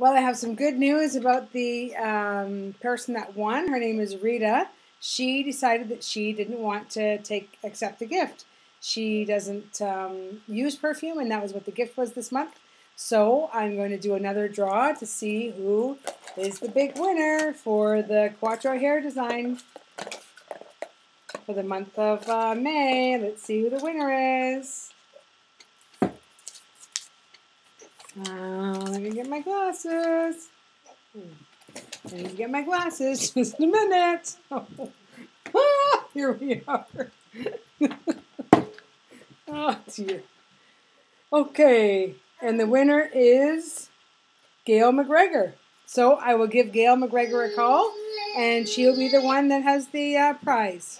Well, I have some good news about the um, person that won. Her name is Rita. She decided that she didn't want to take accept the gift. She doesn't um, use perfume, and that was what the gift was this month. So I'm going to do another draw to see who is the big winner for the Quattro hair design for the month of uh, May. Let's see who the winner is. Uh, let me get my glasses. I Let me get my glasses. Just a minute. Here we are. oh dear. Okay, and the winner is Gail McGregor. So I will give Gail McGregor a call, and she'll be the one that has the uh, prize.